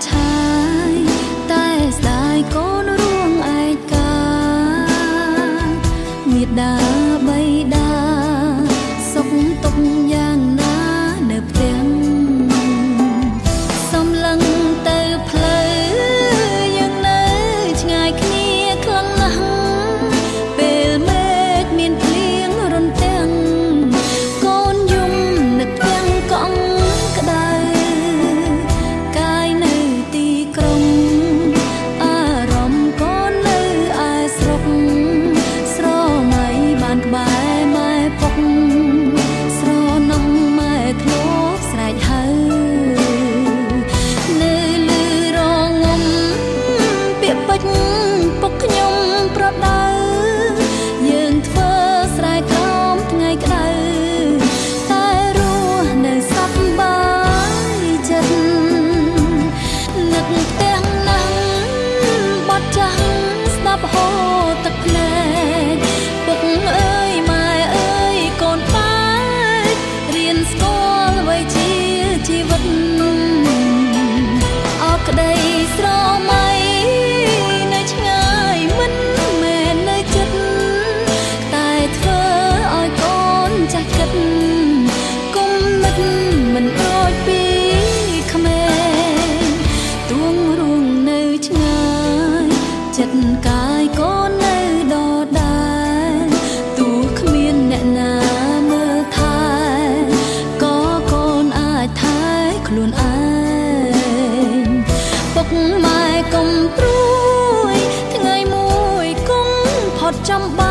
他。 ចិត្តកាយកូននៅដដែលទូគ្មានអ្នកណាមើលថែក៏កូនអាចថែខ្លួនឯងពុកម៉ែកុំព្រួយថ្ងៃមួយគង់ផុតចាំបា